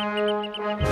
Música